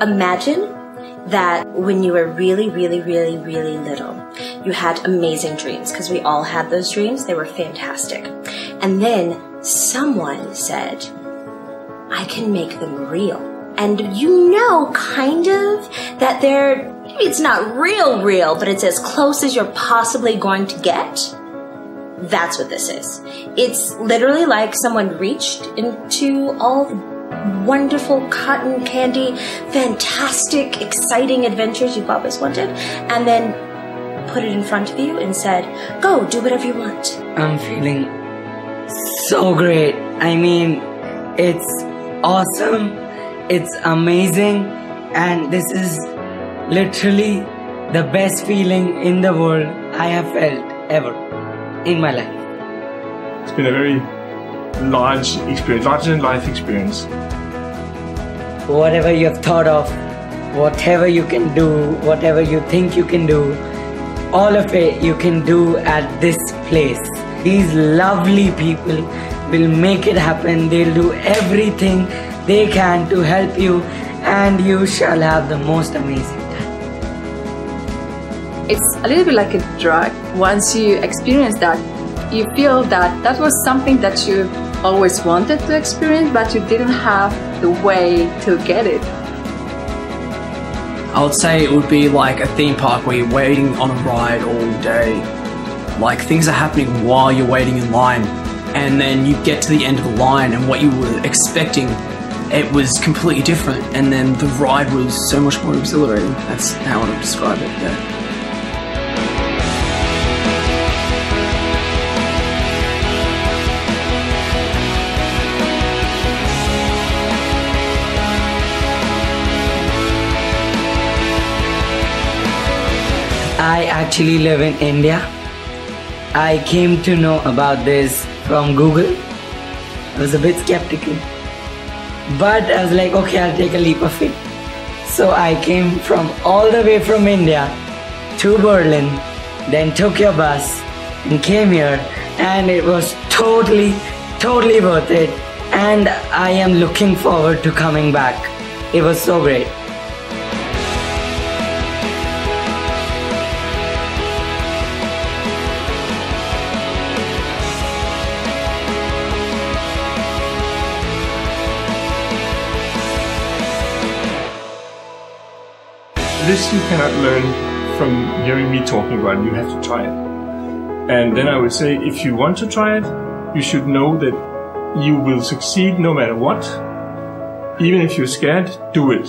Imagine that when you were really, really, really, really little, you had amazing dreams because we all had those dreams. They were fantastic. And then someone said, I can make them real. And you know, kind of, that they're, it's not real, real, but it's as close as you're possibly going to get. That's what this is. It's literally like someone reached into all the wonderful cotton candy, fantastic, exciting adventures you've always wanted, and then put it in front of you and said, Go, do whatever you want. I'm feeling so great. I mean, it's awesome, it's amazing, and this is literally the best feeling in the world I have felt ever in my life. It's been a very large experience, larger than life experience. Whatever you have thought of, whatever you can do, whatever you think you can do, all of it you can do at this place. These lovely people will make it happen. They'll do everything they can to help you, and you shall have the most amazing time. It's a little bit like a drug. Once you experience that, you feel that that was something that you always wanted to experience, but you didn't have the way to get it. I would say it would be like a theme park where you're waiting on a ride all day. Like things are happening while you're waiting in line, and then you get to the end of the line, and what you were expecting, it was completely different, and then the ride was so much more exhilarating. That's how I would describe it. Yeah. I actually live in India. I came to know about this from Google. I was a bit skeptical. But I was like, okay, I'll take a leap of faith. So I came from all the way from India to Berlin, then took your bus and came here, and it was totally, totally worth it. And I am looking forward to coming back. It was so great. This you cannot learn from hearing me talking about it. You have to try it. And then I would say, if you want to try it, you should know that you will succeed no matter what. Even if you're scared, do it.